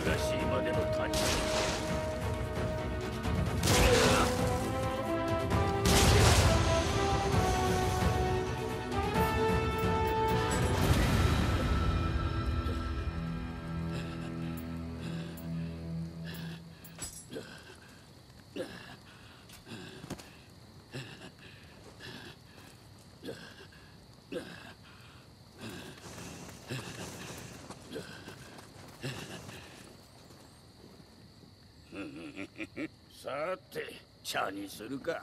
がし さて茶にするか。